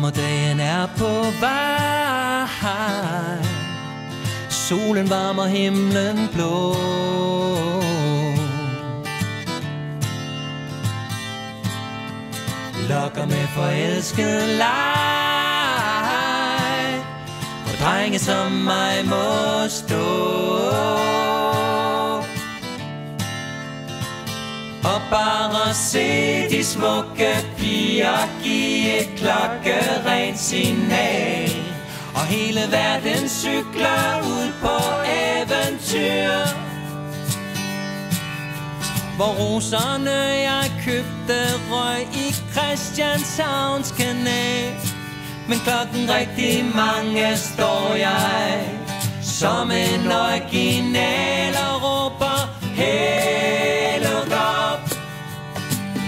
Sommerdagen er på vej. Solen varmer himlen blå Lokker med forelsket leg Og drenge som mig må stå. Og bare se de smukke piger give et klokkerent signal. Og hele verden cykler ud på eventyr. Hvor roserne jeg købte røg i Christianshavns kanal. Men klokken rigtig mange står jeg Som en original.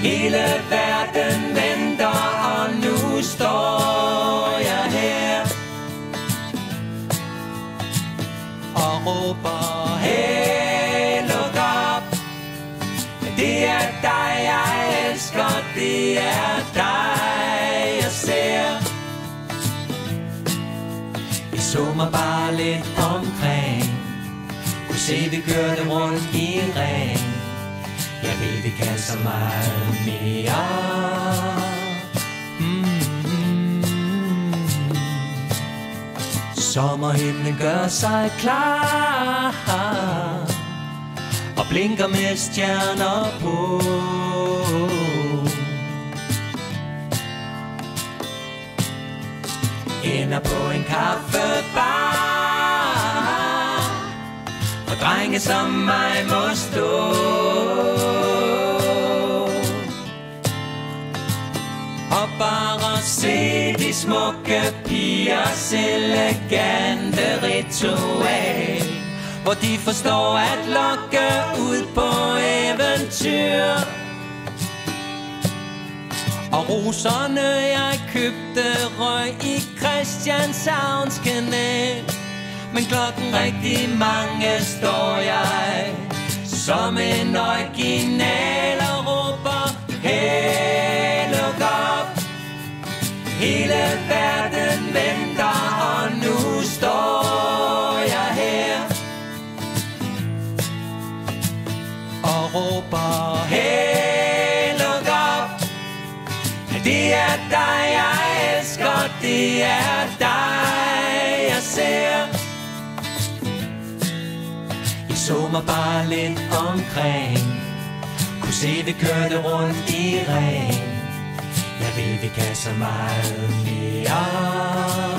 Hele verden venter Og nu står jeg her. Og råber Hey, look up. Det er dig jeg elsker. Det er dig jeg ser. Jeg så mig bare lidt omkring. Kunne se vi kørte rundt i ring. Jeg ved vi kan så meget mere. Mm-hmm. Sommerhimlen gør sig klar Og blinker med stjerner på. Ender på en kaffebar Og drenge som mig må stå. Og bare se de smukke pigers elegante ritual Hvor de forstår at lokke ud på eventyr. Og roserne jeg købte røg i Christianshavns kanal Men klokken rigtig mange står jeg Som en original råber Hey, look up det er dig, jeg elsker, det er dig, jeg ser. Jeg så mig bare lidt omkring, kunne se, vi kørte rundt i ring. Jeg ved, vi kan så meget mere.